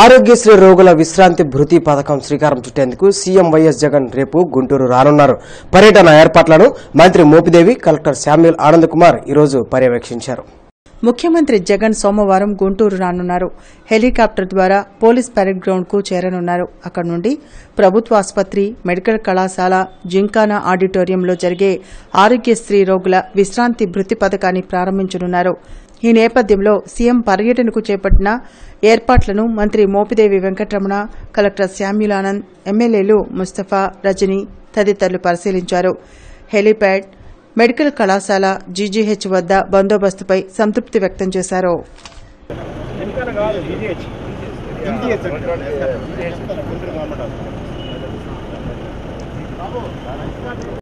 ఆరోగ్యశ్రీ రోగుల విశ్రాంతి భృతి పథకం శ్రీకారం చుట్టేందుకు సీఎం వైఎస్ జగన్ రేపు గుంటూరు రానున్నారు. పర్యటన ఏర్పాట్లను మంత్రి మోపిదేవి కలెక్టర్ శామ్యుల్ ఆనంద్ కుమార్ ఈరోజు పర్యవేక్షించారు. ముఖ్యమంత్రి జగన్ సోమవారం గుంటూరు రానున్నారు. హెలికాప్టర్ ద్వారా పోలీస్ పరేడ్ గ్రౌండ్కు చేరనున్నారు. అక్కడి నుండి ప్రభుత్వ ఆసుపత్రి మెడికల్ కళాశాల జింకానా ఆడిటోరియంలో జరిగే ఆరోగ్యశ్రీ రోగుల విశ్రాంతి భృతి పథకాన్ని ప్రారంభించనున్నారు. ఈ నేపథ్యంలో సీఎం పర్యటనకు చేపట్టిన ఏర్పాట్లను మంత్రి మోపిదేవి వెంకటరమణ కలెక్టర్ శామ్యులానంద్ ఎమ్మెల్యేలు ముస్తఫా రజని తదితరులు పరిశీలించారు. హెలీప్యాడ్ మెడికల్ కళాశాల జీజీహెచ్ వద్ద బందోబస్తుపై సంతృప్తి వ్యక్తం చేశారు.